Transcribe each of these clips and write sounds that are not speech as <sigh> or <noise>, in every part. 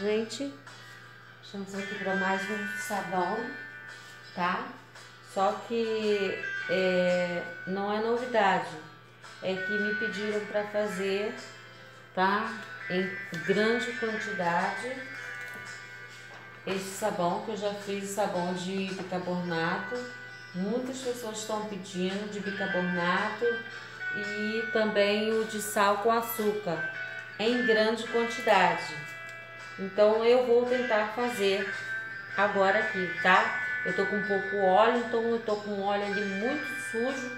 Gente. Estamos aqui para mais um sabão, tá? Só que é, não é novidade. É que me pediram para fazer, tá? Em grande quantidade. Esse sabão, que eu já fiz sabão de bicarbonato. Muitas pessoas estão pedindo de bicarbonato e também o de sal com açúcar em grande quantidade. Então eu vou tentar fazer agora aqui, tá? Eu tô com pouco óleo, então eu tô com óleo ali muito sujo.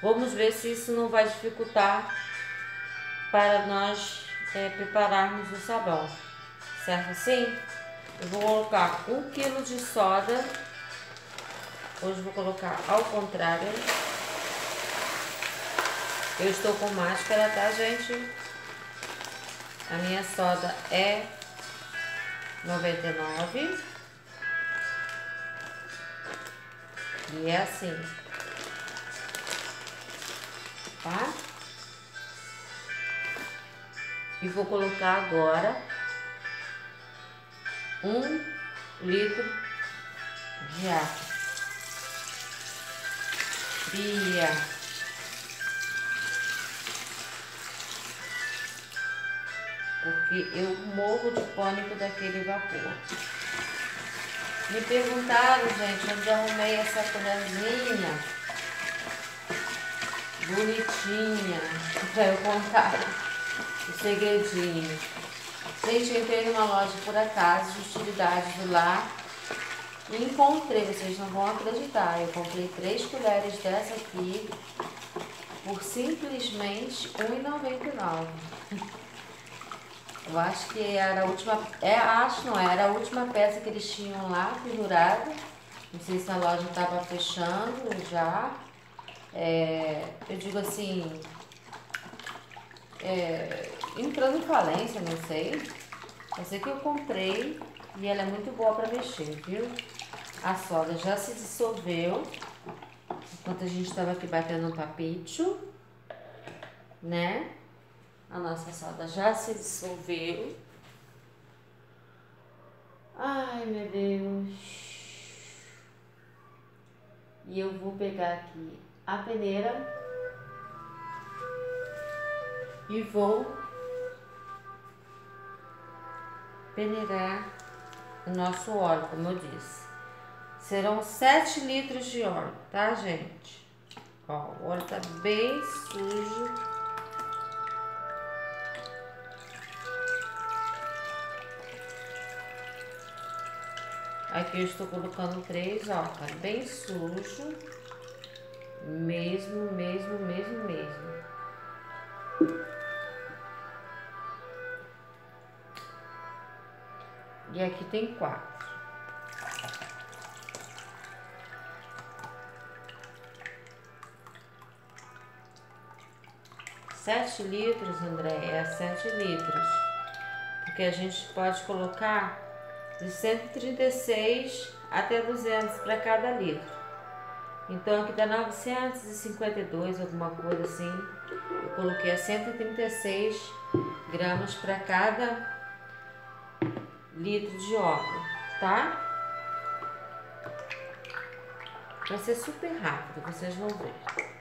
Vamos ver se isso não vai dificultar para nós é, prepararmos o sabão, certo assim? Eu vou colocar um quilo de soda. Hoje vou colocar ao contrário. Eu estou com máscara, tá, gente? A minha soda é 99. E é assim. Tá? E vou colocar agora um litro de água fria. Eu morro de pânico daquele vapor. Me perguntaram, gente, onde arrumei essa colherzinha bonitinha <laughs> para eu contar o segredinho. Gente, eu entrei numa loja por acaso de utilidades do lar e encontrei, vocês não vão acreditar, eu comprei três colheres dessa aqui por simplesmente R$1,99. Eu acho que era a última, é, acho não, era a última peça que eles tinham lá pendurada. Não sei se a loja estava fechando já. É, eu digo assim, é, entrando em falência, não sei. Eu sei que eu comprei e ela é muito boa para mexer, viu? A soda já se dissolveu enquanto a gente estava aqui batendo um tapete, né? A nossa soda já se dissolveu. Ai, meu Deus. E eu vou pegar aqui a peneira e vou peneirar o nosso óleo, como eu disse. Serão 7 litros de óleo, tá, gente? Ó, o óleo tá bem sujo. Aqui eu estou colocando três, ó, tá bem sujo. Mesmo, mesmo, mesmo, mesmo. E aqui tem quatro. Sete litros, André, é sete litros. Porque a gente pode colocar de 136 até 200 para cada litro. Então aqui dá 952, alguma coisa assim. Eu coloquei a 136 gramas para cada litro de óleo, tá? Vai ser super rápido, vocês vão ver.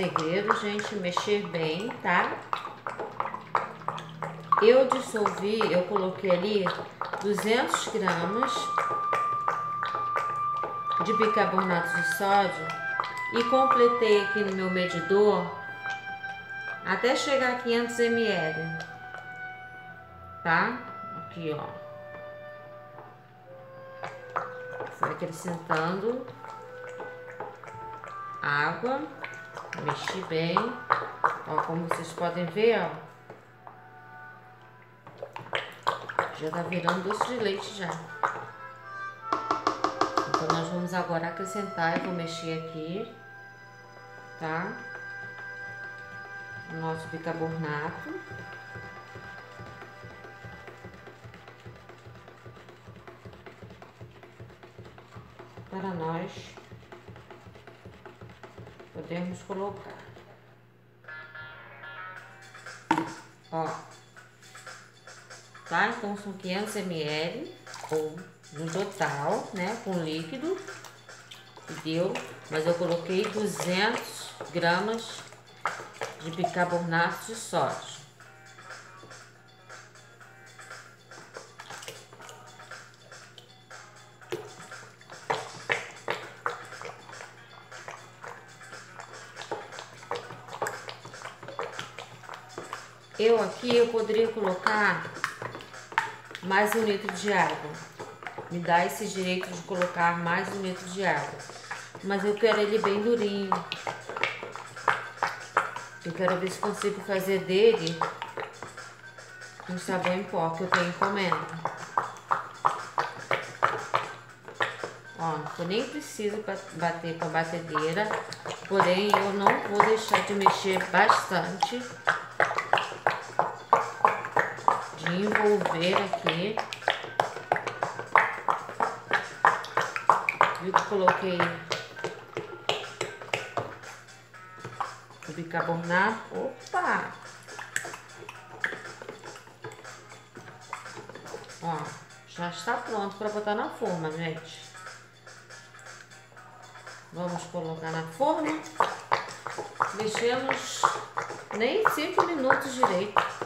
Segredo, gente, mexer bem, tá? Eu dissolvi, eu coloquei ali 200 gramas de bicarbonato de sódio e completei aqui no meu medidor até chegar a 500 ml, tá? Aqui, ó. Foi acrescentando água. Mexi bem. Ó, como vocês podem ver, ó. Já tá virando doce de leite já. Então nós vamos agora acrescentar, eu vou mexer aqui, tá? O nosso bicarbonato. Para nós podermos colocar. Ó. Tá? Então são 500 ml ou no total, né? Com líquido. Deu. Mas eu coloquei 200 gramas de bicarbonato de sódio. Eu aqui eu poderia colocar mais um litro de água. Me dá esse direito de colocar mais um litro de água. Mas eu quero ele bem durinho. Eu quero ver se consigo fazer dele um sabão em pó que eu tenho encomenda. Ó, eu nem preciso bater com a batedeira, porém eu não vou deixar de mexer bastante, de envolver aqui. Viu que coloquei o bicarbonato. Opa! Ó, já está pronto para botar na forma, gente. Vamos colocar na forma. Mexemos nem cinco minutos direito.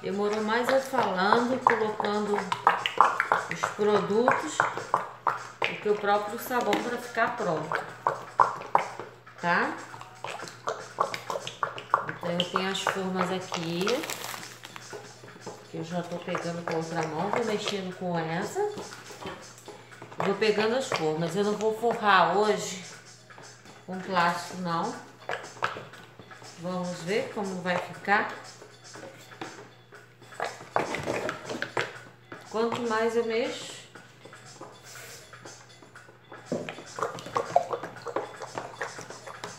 Demorou mais eu falando, colocando os produtos do que o próprio sabão para ficar pronto. Tá? Então eu tenho as formas aqui, que eu já tô pegando com outra mão, vou mexendo com essa. Vou pegando as formas. Eu não vou forrar hoje com plástico, não. Vamos ver como vai ficar. Quanto mais eu mexo,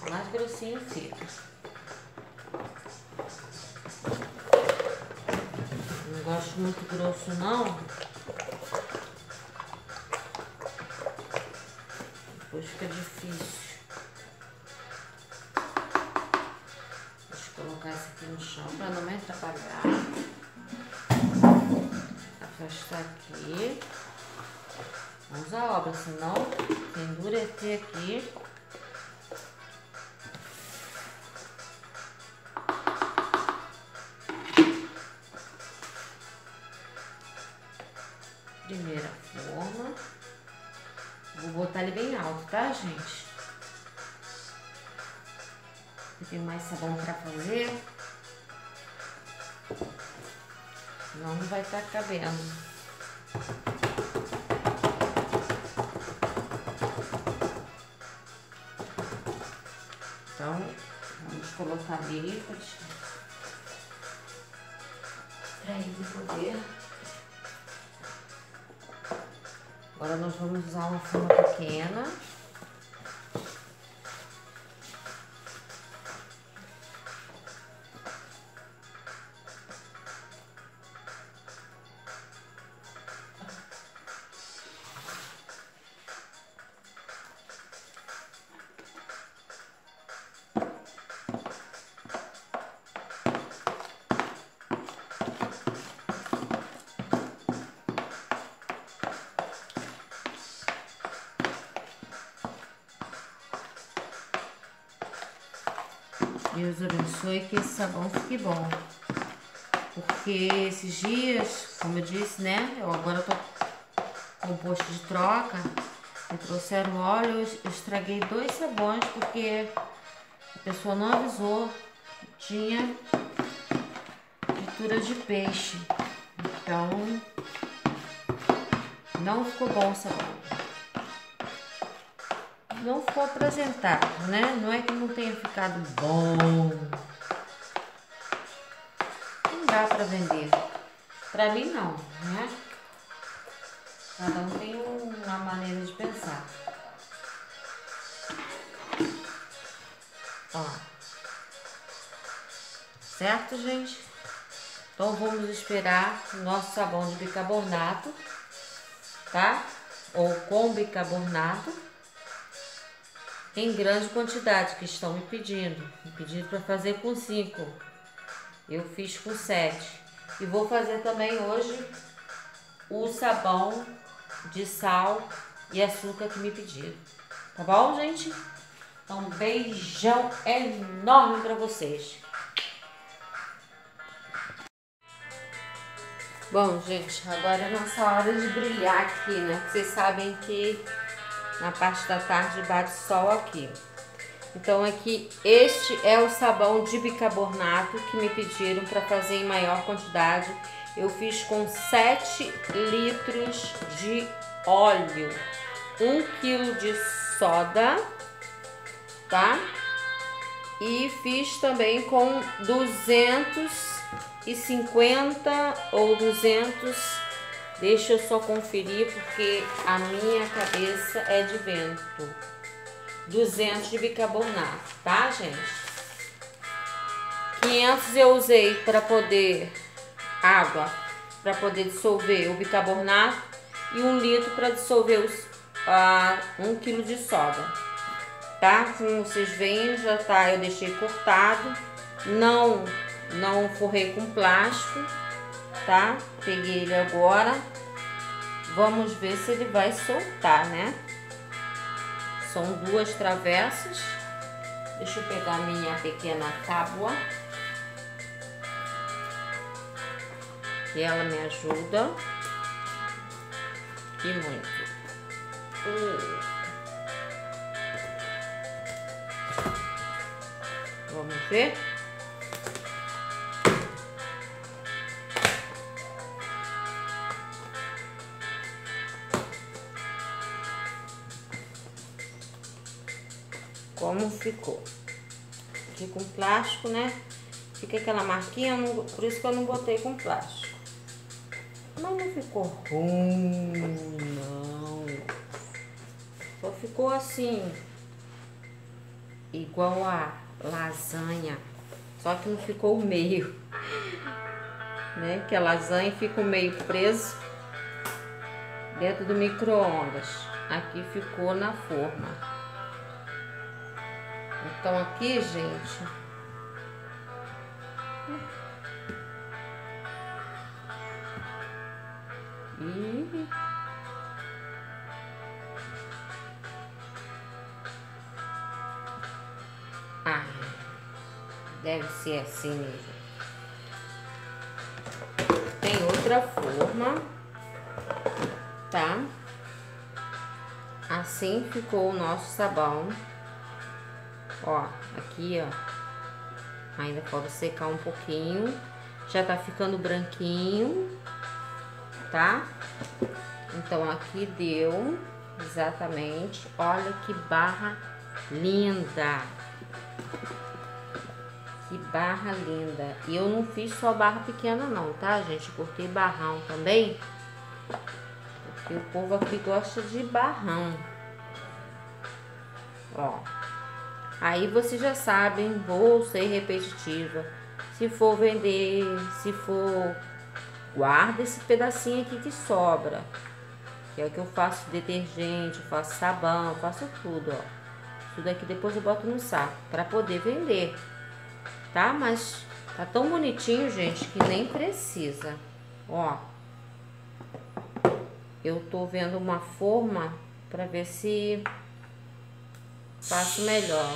mais grossinho fica. gosto muito grosso não. Depois fica difícil. Deixa eu colocar isso aqui no chão para não me atrapalhar. Afastar aqui. Vamos à obra, senão endurecer aqui. primeira forma. Vou botar ele bem alto, tá, gente? Eu tenho mais sabão pra fazer. Não vai estar tá cabendo. Então, vamos colocar ali para ele poder Agora nós vamos usar uma forma pequena. Deus abençoe que esse sabão fique bom. Porque esses dias, como eu disse, né? Eu agora tô com posto de troca. Me trouxeram óleo, eu estraguei dois sabões porque a pessoa não avisou que tinha fritura de peixe. Então, não ficou bom o sabão não ficou apresentado, né? Não é que não tenha ficado bom. Não dá para vender. Pra mim não, né? Cada um tem uma maneira de pensar. Ó. Certo, gente? Então vamos esperar o nosso sabão de bicarbonato, tá? Ou com bicarbonato em grande quantidade que estão me pedindo. Me pedindo para fazer com 5. Eu fiz com 7. E vou fazer também hoje o sabão de sal e açúcar que me pediram. Tá bom, gente? Então, um beijão enorme para vocês. Bom, gente, agora é nossa hora de brilhar aqui, né? Vocês sabem que na parte da tarde bate sol aqui. Então aqui, este é o sabão de bicarbonato que me pediram para fazer em maior quantidade. Eu fiz com 7 litros de óleo, 1 kg de soda, tá? E fiz também com 250 ou 200, deixa eu só conferir porque a minha cabeça é de vento. 200 de bicarbonato, tá, gente? 500 eu usei para poder água, para poder dissolver o bicarbonato e um litro para dissolver os, uh, um quilo de soda, tá? Como vocês veem, já tá, eu deixei cortado, não, não forrei com plástico, tá? Peguei ele agora, vamos ver se ele vai soltar, né? São duas travessas, deixa eu pegar minha pequena tábua. E ela me ajuda e muito. Uh. Vamos ver? Como ficou. Aqui com plástico, né? Fica aquela marquinha, por isso que eu não botei com plástico. Mas não ficou ruim, não. Só ficou assim, igual a lasanha. Só que não ficou o meio. <laughs> Né? Que a lasanha fica o meio preso dentro do micro-ondas. Aqui ficou na forma. Então aqui, gente, E... Ah, deve ser assim mesmo. Tem outra forma, tá? Assim ficou o nosso sabão. Ó, aqui, ó. Ainda pode secar um pouquinho. Já tá ficando branquinho tá? Então, aqui deu exatamente. Olha que barra linda. Que barra linda. E eu não fiz só barra pequena não, tá, gente? Cortei barrão também. Porque o povo aqui gosta de barrão. Ó. Aí vocês já sabem, vou ser repetitiva. Se for vender, se for guarda esse pedacinho aqui que sobra. Que é o que eu faço detergente, faço sabão, faço tudo, ó. Tudo aqui depois eu boto no saco para poder vender. Tá? Mas tá tão bonitinho, gente, que nem precisa. Ó. Eu tô vendo uma forma para ver se faço melhor.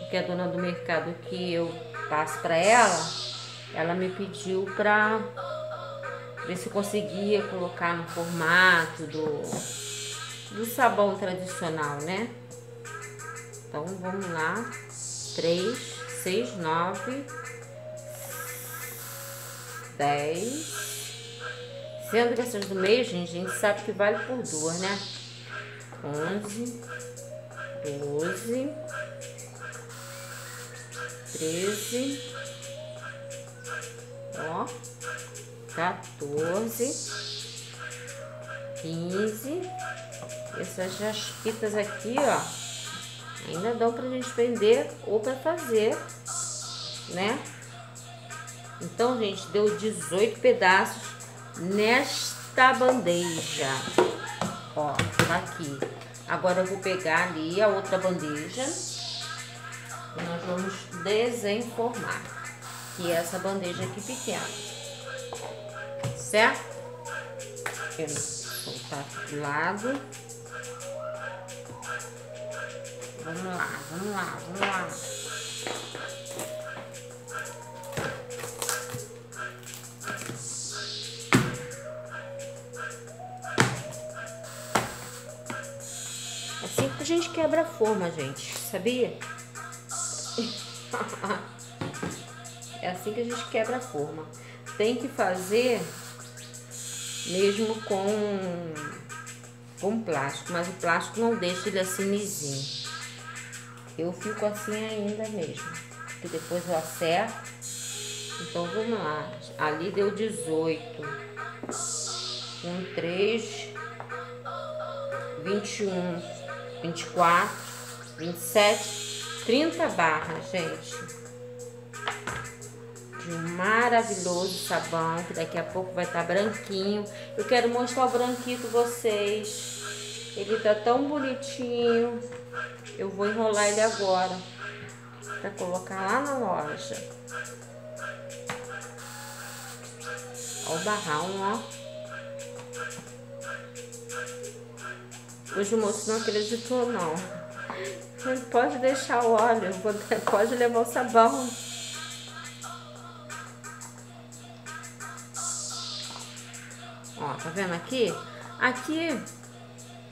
Porque a dona do mercado que eu passo para ela, ela me pediu para ver se conseguia colocar no formato do, do sabão tradicional, né? Então vamos lá. 3, 6, 9, 10. Sendo que essas do meio, gente, a gente sabe que vale por duas, né? 11, 12, 13, ó. 14, 15. Essas jaspitas aqui, ó, ainda dão pra gente vender ou pra fazer, né? Então, gente, deu 18 pedaços nesta bandeja. Ó, tá aqui. Agora eu vou pegar ali a outra bandeja e nós vamos desenformar. Que é essa bandeja aqui pequena. Certo? Eu vou soltar do lado. Vamos lá, vamos lá, vamos lá. Gente quebra a forma, gente, sabia? É assim que a gente quebra a forma. Tem que fazer mesmo com, com plástico, mas o plástico não deixa ele assim lisinho. Eu fico assim ainda mesmo, que depois eu acerto. Então vamos lá. Ali deu 18. Um, 3, 21, 24, 27, 30 barras, gente. De um maravilhoso sabão, que daqui a pouco vai estar tá branquinho. Eu quero mostrar o branquinho com vocês. Ele tá tão bonitinho. Eu vou enrolar ele agora para colocar lá na loja. Ó o barrão, ó. O moço não acreditou, não. Pode deixar o óleo, pode levar o sabão. Ó, tá vendo aqui? Aqui,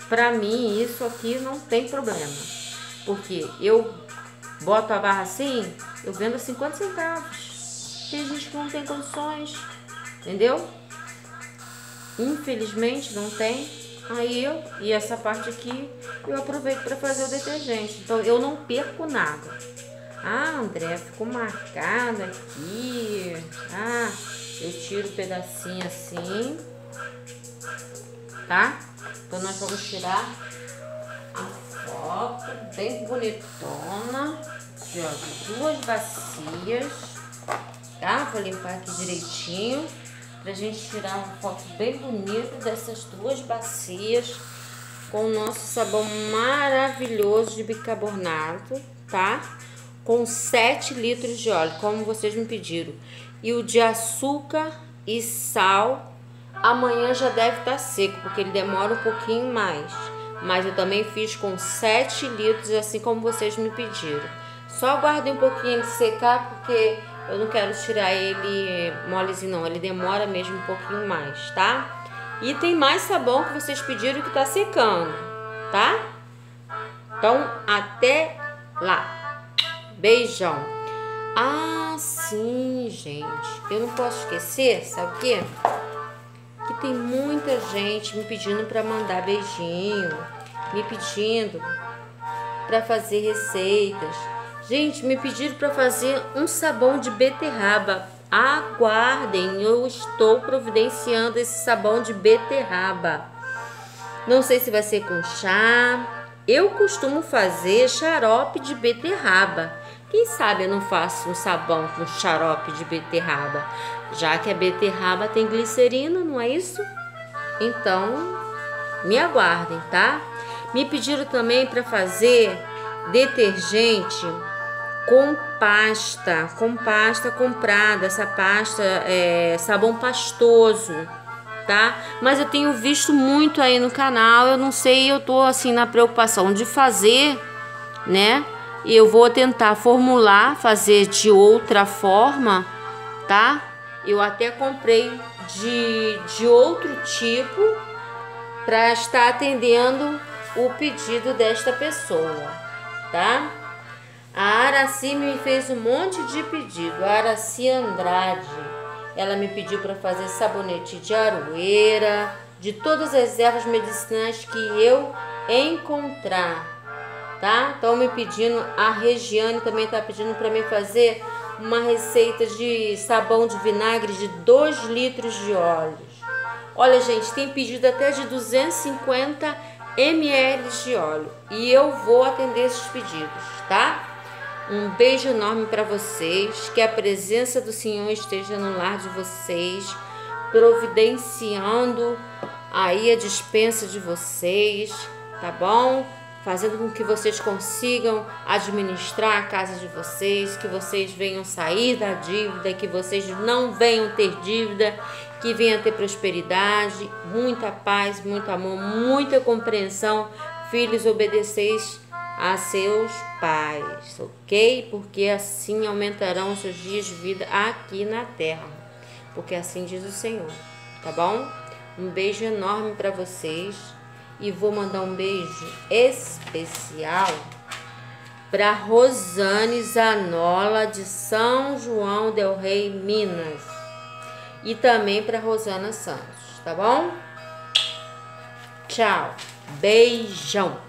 pra mim, isso aqui não tem problema. Porque eu boto a barra assim, eu vendo a 50 centavos. Tem gente que não tem condições, entendeu? Infelizmente não tem. Aí eu, e essa parte aqui, eu aproveito para fazer o detergente. Então eu não perco nada. Ah, André, ficou marcado aqui. Ah, eu tiro um pedacinho assim. Tá? Então nós vamos tirar a foto bem bonitona. Ó, duas bacias, tá? Vou limpar aqui direitinho pra gente tirar uma foto bem bonita dessas duas bacias com o nosso sabão maravilhoso de bicarbonato, tá? Com 7 litros de óleo, como vocês me pediram. E o de açúcar e sal, amanhã já deve estar tá seco, porque ele demora um pouquinho mais mas eu também fiz com 7 litros, assim como vocês me pediram. Só guardei um pouquinho de secar, porque eu não quero tirar ele molezinho não, ele demora mesmo um pouquinho mais, tá? E tem mais sabão que vocês pediram que tá secando, tá? Então, até lá. Beijão. Ah, sim, gente. Eu não posso esquecer, sabe o quê? que tem muita gente me pedindo para mandar beijinho, me pedindo para fazer receitas. Gente, me pediram para fazer um sabão de beterraba. Aguardem, eu estou providenciando esse sabão de beterraba. Não sei se vai ser com chá. Eu costumo fazer xarope de beterraba. Quem sabe eu não faço um sabão com xarope de beterraba, já que a beterraba tem glicerina, não é isso? Então, me aguardem, tá? Me pediram também para fazer detergente com pasta, com pasta comprada, essa pasta é sabão pastoso, tá? Mas eu tenho visto muito aí no canal, eu não sei, eu tô assim na preocupação de fazer, né? E eu vou tentar formular, fazer de outra forma, tá? Eu até comprei de, de outro tipo para estar atendendo o pedido desta pessoa, tá? Araci me fez um monte de pedido. Araci Andrade, ela me pediu para fazer sabonete de aroeira, de todas as ervas medicinais que eu encontrar tá? Estão me pedindo, a Regiane também está pedindo para mim fazer uma receita de sabão de vinagre de 2 litros de óleo. Olha, gente, tem pedido até de 250 ml de óleo e eu vou atender esses pedidos, tá? Um beijo enorme para vocês, que a presença do Senhor esteja no lar de vocês, providenciando aí a dispensa de vocês, tá bom? Fazendo com que vocês consigam administrar a casa de vocês, que vocês venham sair da dívida, que vocês não venham ter dívida, que venham ter prosperidade, muita paz, muito amor, muita compreensão. Filhos, obedeceis a seus pais, ok? Porque assim aumentarão seus dias de vida aqui na terra, porque assim diz o Senhor, tá bom? Um beijo enorme para vocês e vou mandar um beijo especial para Rosane Zanola de São João del Rei, Minas. E também para Rosana Santos, tá bom? Tchau. Beijão.